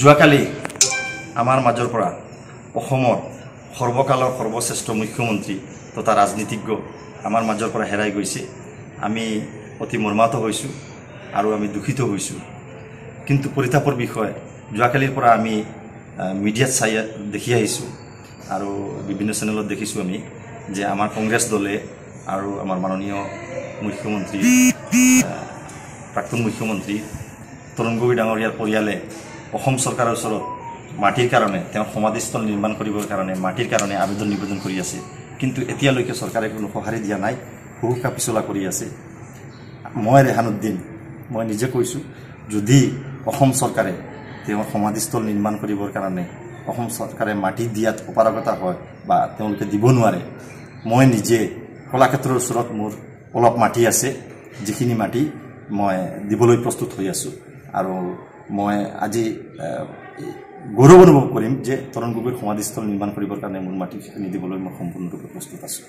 যোৱাকালি আমাৰ মাজৰ পৰা অসমৰ সৰ্বকালৰ সৰ্বশ্ৰেষ্ঠ মুখ্যমন্ত্ৰী তথা ৰাজনীতিজ্ঞ আমাৰ মাজৰ পৰা হেৰাই গৈছে। আমি অতি মৰ্মাহত হৈছোঁ আৰু আমি দূষিত হৈছোঁ। কিন্তু পৰিতাপৰ বিষয় যোৱাকালিৰ পৰা আমি মিডিয়াত চাই দেখি আহিছোঁ আৰু বিভিন্ন চেনেলত দেখিছোঁ আমি যে আমাৰ কংগ্ৰেছ দলে আৰু আমাৰ মাননীয় মুখ্যমন্ত্ৰী প্ৰাক্তন মুখ্যমন্ত্ৰী তৰুণ গগৈ ডাঙৰীয়াৰ পৰিয়ালে অসম চৰকাৰৰ ওচৰত মাটিৰ কাৰণে তেওঁৰ সমাধিস্থল নিৰ্মাণ কৰিবৰ কাৰণে মাটিৰ কাৰণে আবেদন নিবেদন কৰি আছে। কিন্তু এতিয়ালৈকে চৰকাৰে কোনো সঁহাৰি দিয়া নাই হুহুকা পিছলা কৰি আছে। মই ৰেহানুদ্দিন মই নিজে কৈছোঁ যদি অসম চৰকাৰে তেওঁৰ সমাধিস্থল নিৰ্মাণ কৰিবৰ কাৰণে অসম চৰকাৰে মাটি দিয়াত অপাৰগতা হয় বা তেওঁলোকে দিব নোৱাৰে মই নিজে কলাক্ষেত্ৰৰ ওচৰত মোৰ অলপ মাটি আছে যিখিনি মাটি মই দিবলৈ প্ৰস্তুত হৈ আছোঁ। আৰু মই আজি গৌৰৱ অনুভৱ কৰিম যে তৰুণ গগৈৰ সমাধিস্থল নিৰ্মাণ কৰিবৰ কাৰণে মোৰ মাটিখিনি দিবলৈ মই সম্পূৰ্ণৰূপে প্ৰস্তুত আছোঁ।